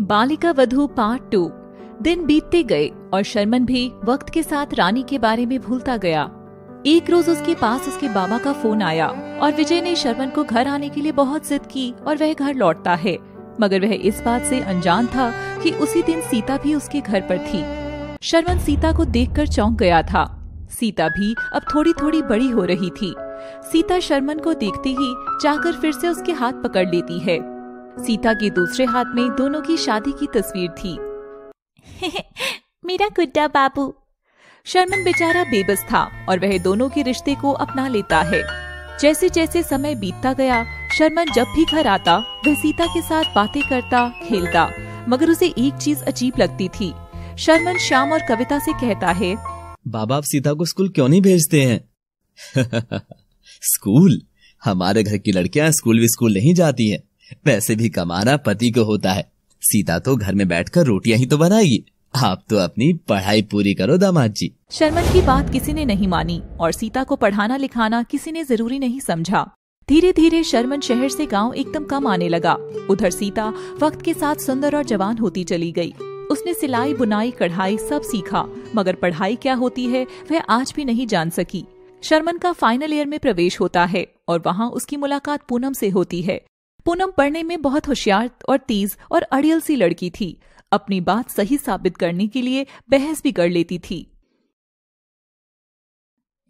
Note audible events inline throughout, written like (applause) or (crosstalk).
बालिका वधु part two दिन बीतते गए और शर्मन भी वक्त के साथ रानी के बारे में भूलता गया। एक रोज उसके पास उसके बाबा का फ़ोन आया और विजय ने शर्मन को घर आने के लिए बहुत जिद की और वह घर लौटता है। मगर वह इस बात से अनजान था कि उसी दिन सीता भी उसके घर पर थी। शर्मन सीता को देखकर चौंक गया था। सीता भी अब थोड़ी थोड़ी बड़ी हो रही थी। सीता शर्मन को देखते ही जाकर फिर से उसके हाथ पकड़ लेती है। सीता के दूसरे हाथ में दोनों की शादी की तस्वीर थी। (laughs) मेरा गुड्डा बाबू। शर्मन बेचारा बेबस था और वह दोनों के रिश्ते को अपना लेता है। जैसे जैसे समय बीतता गया शर्मन जब भी घर आता वह सीता के साथ बातें करता खेलता मगर उसे एक चीज़ अजीब लगती थी। शर्मन श्याम और कविता से कहता है बाबा आप सीता को स्कूल क्यों नहीं भेजते हैं? (laughs) स्कूल? हमारे घर की लड़कियाँ स्कूल भी स्कूल नहीं जाती हैं। वैसे भी कमाना पति को होता है। सीता तो घर में बैठकर रोटियाँ ही तो बनाएगी। आप तो अपनी पढ़ाई पूरी करो, दामाद जी। शर्मन की बात किसी ने नहीं मानी और सीता को पढ़ाना लिखाना किसी ने ज़रूरी नहीं समझा। धीरे धीरे शर्मन शहर से गाँव एकदम कम आने लगा। उधर सीता वक्त के साथ सुंदर और जवान होती चली गई। उसने सिलाई, बुनाई, कढ़ाई सब सीखा, मगर पढ़ाई क्या होती है, वह आज भी नहीं जान सकी। शर्मन का फाइनल ईयर में प्रवेश होता है और वहाँ उसकी मुलाकात पूनम से होती है। पूनम पढ़ने में बहुत होशियार और तेज और अड़ियल सी लड़की थी। अपनी बात सही साबित करने के लिए बहस भी कर लेती थी।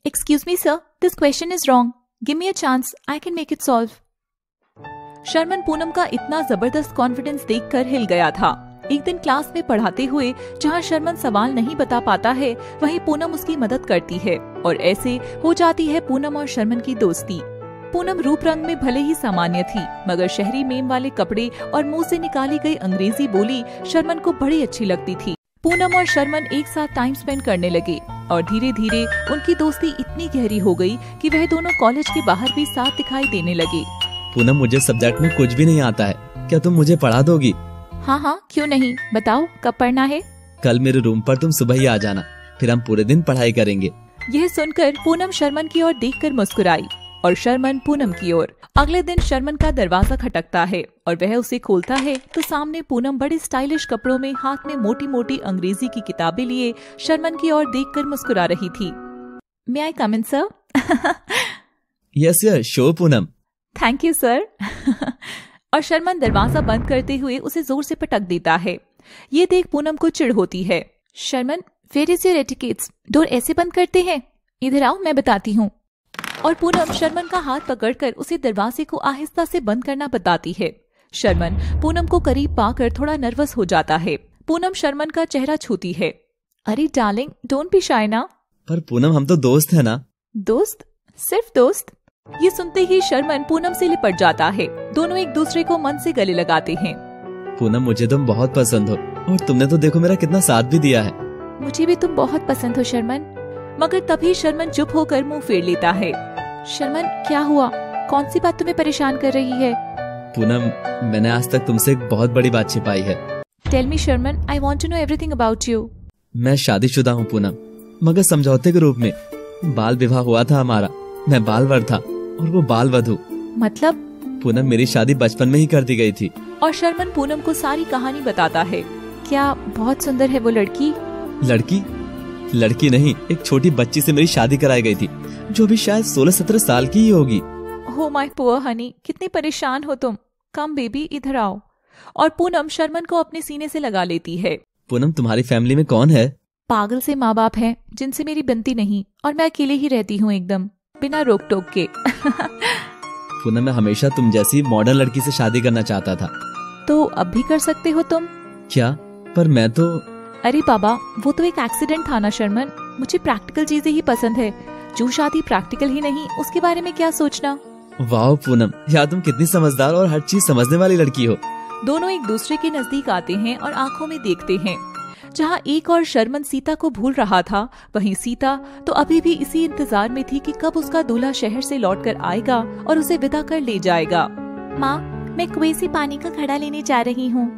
Excuse me sir this question is wrong give me a chance I can make it solve Sharman Poonam का इतना ज़बरदस्त कॉन्फिडेंस देखकर हिल गया था। एक दिन क्लास में पढ़ाते हुए, जहाँ शर्मन सवाल नहीं बता पाता है, वहीं पूनम उसकी मदद करती है, और ऐसे हो जाती है पूनम और शर्मन की दोस्ती। पूनम रूप रंग में भले ही सामान्य थी मगर शहरी मेम वाले कपड़े और मुँह से निकाली गई अंग्रेज़ी बोली शर्मन को बड़ी अच्छी लगती थी। पूनम और शर्मन एक साथ टाइम स्पेंड करने लगे और धीरे धीरे उनकी दोस्ती इतनी गहरी हो गई कि वह दोनों कॉलेज के बाहर भी साथ दिखाई देने लगे। पूनम मुझे सब्जेक्ट में कुछ भी नहीं आता है। क्या तुम मुझे पढ़ा दोगी? हाँ हाँ क्यों नहीं? बताओ कब पढ़ना है? कल मेरे रूम पर तुम सुबह ही आ जाना फिर हम पूरे दिन पढ़ाई करेंगे। यह सुनकर पूनम शर्मन की ओर देखकर मुस्कुराई। और शर्मन पूनम की ओर। अगले दिन शर्मन का दरवाज़ा खटकता है और वह उसे खोलता है तो सामने पूनम बड़े स्टाइलिश कपड़ों में हाथ में मोटी मोटी अंग्रेज़ी की किताबें लिए शर्मन की ओर देखकर मुस्कुरा रही थी। May I come in sir yes yes show Poonam thank you sir और शर्मन दरवाज़ा बंद करते हुए उसे ज़ोर से पटक देता है। ये देख पूनम को चिड़ होती है। शर्मन फेर इज़ योर एटिकेट्स डोर ऐसे बंद करते हैं? इधर आओ मैं बताती हूँ। और पूनम शर्मन का हाथ पकड़कर उसे दरवाजे को आहिस्ता से बंद करना बताती है। शर्मन पूनम को करीब पाकर थोड़ा नर्वस हो जाता है। पूनम शर्मन का चेहरा छूती है। अरे डार्लिंग डोंट बी शाइना पर पूनम हम तो दोस्त है ना। दोस्त? सिर्फ़ दोस्त? ये सुनते ही शर्मन पूनम से लिपट जाता है। दोनों एक दूसरे को मन से गले लगाते हैं। पूनम मुझे तुम बहुत पसंद हो। और तुमने तो देखो मेरा कितना साथ भी दिया है। मुझे भी तुम बहुत पसंद हो शर्मन। मगर तभी शर्मन चुप होकर मुँह फेर लेता है। शर्मन क्या हुआ? कौन सी बात तुम्हें परेशान कर रही है? पूनम मैंने आज तक तुमसे एक बहुत बड़ी बात छिपाई है। Tell me Sharman I want to know everything about you मैं शादीशुदा हूँ पूनम। मगर समझौते के रूप में बाल विवाह हुआ था हमारा। मैं बाल वर था और वो बाल वधु मतलब? पूनम मेरी शादी बचपन में ही कर दी गई थी। और शर्मन पूनम को सारी कहानी बताता है। क्या बहुत सुंदर है वो लड़की? लड़की? लड़की नहीं एक छोटी बच्ची से मेरी शादी कराई गई थी जो भी शायद सोलह सत्रह साल की ही होगी। हो माय पुअर हनी कितनी परेशान हो तुम। कम बेबी इधर आओ। और पूनम शर्मन को अपने सीने से लगा लेती है। पूनम तुम्हारी फैमिली में कौन है? पागल से माँ बाप हैं जिनसे मेरी बनती नहीं और मैं अकेले ही रहती हूँ एकदम बिना रोक टोक के। (laughs) पूनम मैं हमेशा तुम जैसी मॉडर्न लड़की से शादी करना चाहता था। तो अब भी कर सकते हो तुम? क्या? पर मैं तो अरे बाबा वो तो एक एक्सीडेंट था ना शर्मन। मुझे प्रैक्टिकल चीज़ें ही पसंद है। जो शादी प्रैक्टिकल ही नहीं उसके बारे में क्या सोचना? वाह पूनम या तुम कितनी समझदार और हर चीज़ समझने वाली लड़की हो। दोनों एक दूसरे के नज़दीक आते हैं और आँखों में देखते हैं। जहाँ एक और शर्मन सीता को भूल रहा था वहीं सीता तो अभी भी इसी इंतज़ार में थी कि कब उसका दूल्हा शहर से लौटकर आएगा और उसे विदा कर ले जाएगा। माँ मैं कुएँ से पानी का घड़ा लेने जा रही हूँ।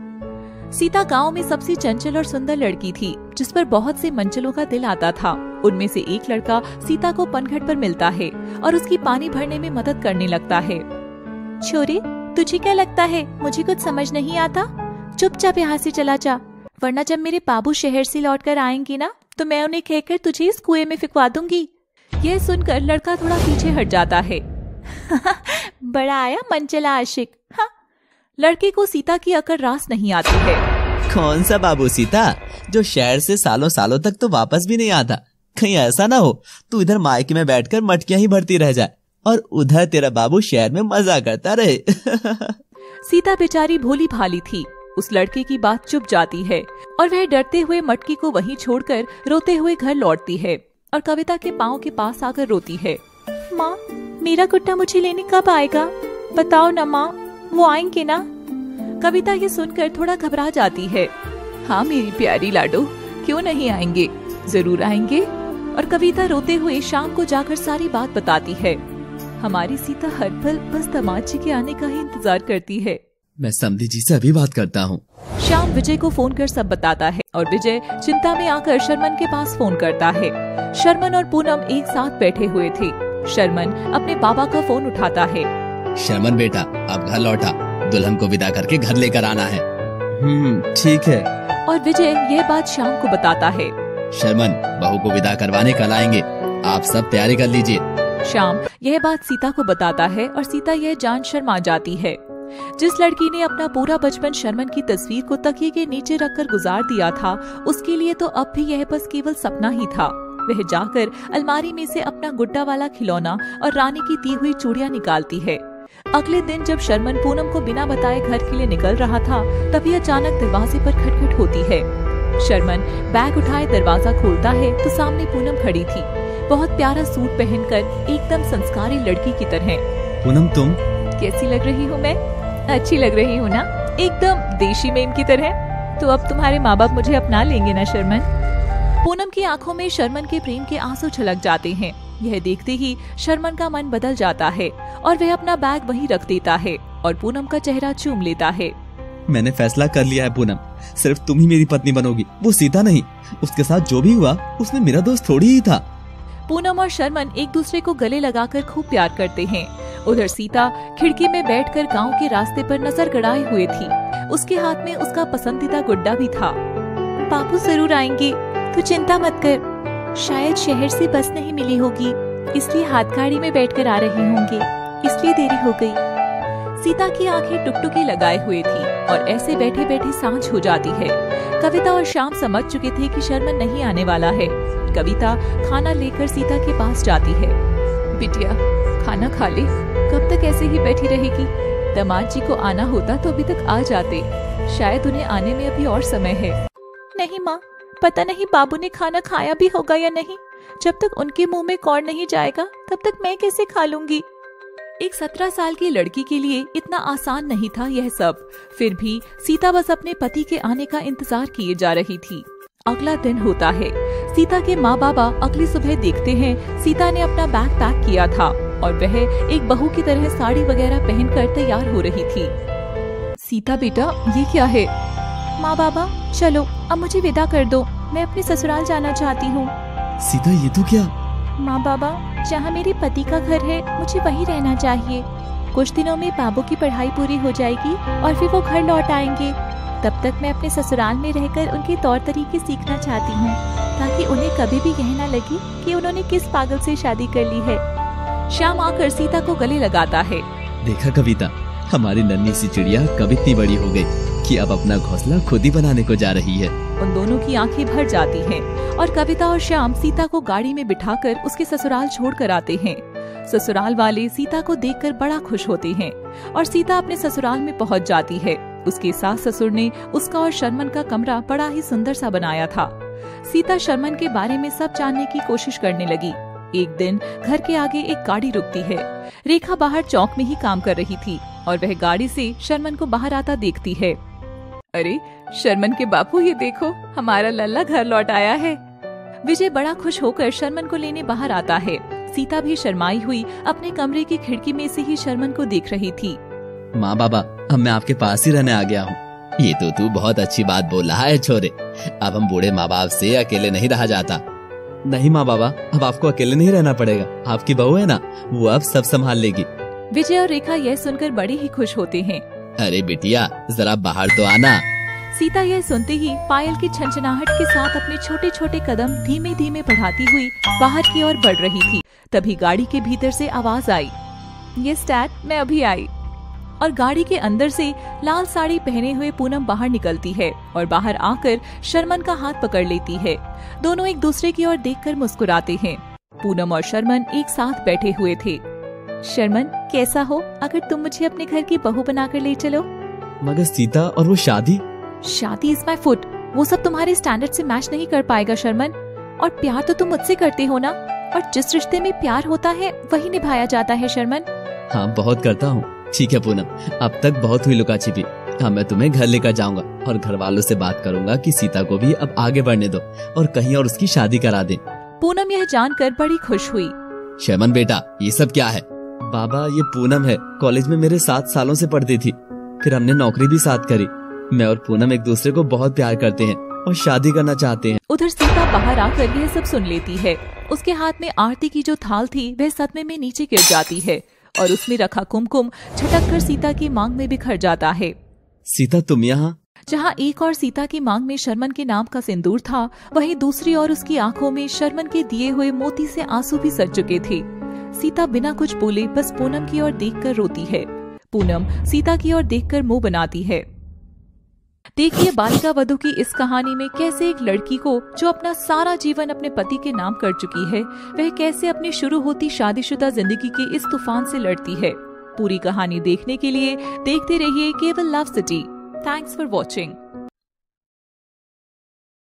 सीता गाँव में सबसे चंचल और सुंदर लड़की थी, जिस पर बहुत से मंचलों का दिल आता था। उनमें से एक लड़का सीता को पनघट पर मिलता है और उसकी पानी भरने में मदद करने लगता है। छोरी, तुझे क्या लगता है? मुझे कुछ समझ नहीं आता। चुपचाप यहाँ से चला जा, वरना जब मेरे बाबू शहर से लौट कर आएँगे ना तो मैं उन्हें कहकर तुझे इस कुएँ में फिकवा दूँगी। यह सुनकर लड़का थोड़ा पीछे हट जाता है। (laughs) बड़ा आया मंचला आशिक। हाँ लड़के को सीता की अकड़ रास नहीं आती है। कौन सा बाबू सीता? जो शहर से सालों सालों तक तो वापस भी नहीं आता। कहीं ऐसा ना हो तू इधर मायके में बैठकर मटकियाँ ही भरती रह जाए और उधर तेरा बाबू शहर में मज़ा करता रहे। (laughs) सीता बेचारी भोली भाली थी। उस लड़के की बात चुप जाती है और वह डरते हुए मटकी को वहीं छोड़कर रोते हुए घर लौटती है और कविता के पाँव के पास आकर रोती है। माँ मेरा गुड्डा मुझे लेने कब आएगा? बताओ ना माँ। वो आएँगे ना? कविता ये सुनकर थोड़ा घबरा जाती है। हाँ मेरी प्यारी लाडो क्यों नहीं आएँगे? ज़रूर आएँगे। और कविता रोते हुए शाम को जाकर सारी बात बताती है। हमारी सीता हर पल बस तमाची के आने का ही इंतज़ार करती है। मैं समधी जी से अभी बात करता हूँ। श्याम विजय को फ़ोन कर सब बताता है और विजय चिंता में आकर शर्मन के पास फ़ोन करता है। शर्मन और पूनम एक साथ बैठे हुए थे। शर्मन अपने बाबा का फ़ोन उठाता है। शर्मन बेटा अब घर लौटा। दुल्हन को विदा करके घर लेकर आना है। हम्म ठीक है। और विजय यह बात शाम को बताता है। शर्मन बहू को विदा करवाने कल आएँगे। आप सब तैयारी कर लीजिए। श्याम यह बात सीता को बताता है और सीता यह जान शर्मा जाती है। जिस लड़की ने अपना पूरा बचपन शर्मन की तस्वीर को तकिए के नीचे रखकर गुजार दिया था उसके लिए तो अब भी यह बस केवल सपना ही था। वह जाकर अलमारी में से अपना गुड्डा वाला खिलौना और रानी की दी हुई चूड़िया निकालती है। अगले दिन जब शर्मन पूनम को बिना बताए घर के लिए निकल रहा था तभी अचानक दरवाजे पर खटखट होती है। शर्मन बैग उठाए दरवाज़ा खोलता है तो सामने पूनम खड़ी थी। बहुत प्यारा सूट पहनकर एकदम संस्कारी लड़की की तरह। पूनम तुम? कैसी लग रही हूँ मैं? अच्छी लग रही हूँ ना? एकदम देशी मेम की तरह। तो अब तुम्हारे माँ बाप मुझे अपना लेंगे ना शर्मन? पूनम की आँखों में शर्मन के प्रेम के आँसू छलक जाते हैं। यह देखते ही शर्मन का मन बदल जाता है और वह अपना बैग वहीं रख देता है और पूनम का चेहरा चूम लेता है। मैंने फैसला कर लिया है पूनम। सिर्फ़ तुम ही मेरी पत्नी बनोगी। वो सीता नहीं। उसके साथ जो भी हुआ उसमें मेरा दोस्त थोड़ी ही था। पूनम और शर्मन एक दूसरे को गले लगाकर खूब प्यार करते हैं। उधर सीता खिड़की में बैठकर गाँव के रास्ते पर नज़र गड़ाए हुए थी। उसके हाथ में उसका पसंदीदा गुड्डा भी था। बाबू ज़रूर आएँगे। तू चिंता मत कर। शायद शहर से बस नहीं मिली होगी। इसलिए हाथ गाड़ी में बैठकर आ रहे होंगे। इसलिए देरी हो गई। सीता की आँखें टुकटुकी लगाए हुए थी और ऐसे बैठे बैठे साँझ हो जाती है। कविता और शाम समझ चुके थे कि शर्मन नहीं आने वाला है। कविता खाना लेकर सीता के पास जाती है। बिटिया, खाना खा ले। कब तक ऐसे ही बैठी रहेगी? दमाद जी को आना होता तो अभी तक आ जाते। शायद उन्हें आने में अभी और समय है। नहीं माँ पता नहीं बाबू ने खाना खाया भी होगा या नहीं। जब तक उनके मुँह में कौन नहीं जाएगा, तब तक मैं कैसे खा लूँगी? एक सत्रह साल की लड़की के लिए इतना आसान नहीं था यह सब। फिर भी सीता बस अपने पति के आने का इंतज़ार किए जा रही थी। अगला दिन होता है। सीता के माँ बाबा अगली सुबह देखते हैं, सीता ने अपना बैग पैक किया था और वह एक बहू की तरह साड़ी वगैरह पहनकर तैयार हो रही थी। सीता बेटा, ये क्या है? माँ बाबा चलो, अब मुझे विदा कर दो। मैं अपने ससुराल जाना चाहती हूँ। सीता ये तो क्या? माँ बाबा जहाँ मेरे पति का घर है मुझे वही रहना चाहिए। कुछ दिनों में बाबू की पढ़ाई पूरी हो जाएगी और फिर वो घर लौट आएँगे। तब तक मैं अपने ससुराल में रहकर उनके तौर तरीके सीखना चाहती हूँ ताकि उन्हें कभी भी यह न लगे कि उन्होंने किस पागल से शादी कर ली है। श्याम आकर सीता को गले लगाता है। देखा कविता हमारी नन्ही सी चिड़िया कब इतनी बड़ी हो गई? कि अब अपना घोंसला खुद ही बनाने को जा रही है। उन दोनों की आँखें भर जाती हैं और कविता और श्याम सीता को गाड़ी में बिठाकर उसके ससुराल छोड़ कर आते हैं। ससुराल वाले सीता को देखकर बड़ा खुश होते हैं और सीता अपने ससुराल में पहुँच जाती है। उसके सास ससुर ने उसका और शर्मन का कमरा बड़ा ही सुंदर सा बनाया था। सीता शर्मन के बारे में सब जानने की कोशिश करने लगी। एक दिन घर के आगे एक गाड़ी रुकती है। रेखा बाहर चौक में ही काम कर रही थी और वह गाड़ी से शर्मन को बाहर आता देखती है। अरे शर्मन के बापू ये देखो हमारा लल्ला घर लौट आया है। विजय बड़ा खुश होकर शर्मन को लेने बाहर आता है। सीता भी शर्माई हुई अपने कमरे की खिड़की में से ही शर्मन को देख रही थी। माँ बाबा अब मैं आपके पास ही रहने आ गया हूँ। ये तो तू बहुत अच्छी बात बोल रहा है छोरे। अब हम बूढ़े माँ बाप से अकेले नहीं रहा जाता। नहीं माँ बाबा अब आपको अकेले नहीं रहना पड़ेगा। आपकी बहू है ना वो अब सब संभाल लेगी। विजय और रेखा यह सुनकर बड़े ही खुश होते हैं। अरे बिटिया, जरा बाहर तो आना। सीता यह सुनते ही पायल की छनछनाहट के साथ अपने छोटे छोटे कदम धीमे धीमे बढ़ाती हुई बाहर की ओर बढ़ रही थी। तभी गाड़ी के भीतर से आवाज़ आई। ये स्टैट, मैं अभी आई। और गाड़ी के अंदर से लाल साड़ी पहने हुए पूनम बाहर निकलती है और बाहर आकर शर्मन का हाथ पकड़ लेती है। दोनों एक दूसरे की ओर देखकर मुस्कुराते हैं। पूनम और शर्मन एक साथ बैठे हुए थे। शर्मन कैसा हो? अगर तुम मुझे अपने घर की बहू बनाकर ले चलो। मगर सीता और वो शादी? शादी इज़ माई फुट वो सब तुम्हारे स्टैंडर्ड से मैच नहीं कर पाएगा शर्मन। और प्यार तो तुम मुझसे करते हो ना? और जिस रिश्ते में प्यार होता है वही निभाया जाता है शर्मन। हाँ बहुत करता हूँ। ठीक है पूनम। अब तक बहुत हुई लुका छिपी हाँ मैं तुम्हें घर लेकर जाऊँगा और घर वालों से बात करूँगा कि सीता को भी अब आगे बढ़ने दो और कहीं और उसकी शादी करा दे। पूनम यह जानकर बड़ी खुश हुई। शर्मन बेटा ये सब क्या है? बाबा ये पूनम है। कॉलेज में मेरे सात सालों से पढ़ती थी। फिर हमने नौकरी भी साथ करी। मैं और पूनम एक दूसरे को बहुत प्यार करते हैं और शादी करना चाहते हैं। उधर सीता बाहर आकर यह सब सुन लेती है। उसके हाथ में आरती की जो थाल थी वह सदमे में नीचे गिर जाती है और उसमें रखा कुमकुम छटक कर सीता की मांग में बिखर जाता है। सीता तुम यहाँ? जहाँ एक और सीता की मांग में शर्मन के नाम का सिंदूर था वहीं दूसरी ओर उसकी आँखों में शर्मन के दिए हुए मोती से आँसू भी सज चुके थे। सीता बिना कुछ बोले बस पूनम की ओर देखकर रोती है। पूनम सीता की ओर देखकर मुँह बनाती है। देखिए बालिका वधु की इस कहानी में कैसे एक लड़की को, जो अपना सारा जीवन अपने पति के नाम कर चुकी है, वह कैसे अपनी शुरू होती शादीशुदा ज़िंदगी के इस तूफ़ान से लड़ती है। पूरी कहानी देखने के लिए देखते रहिए केवल love city. Thanks for watching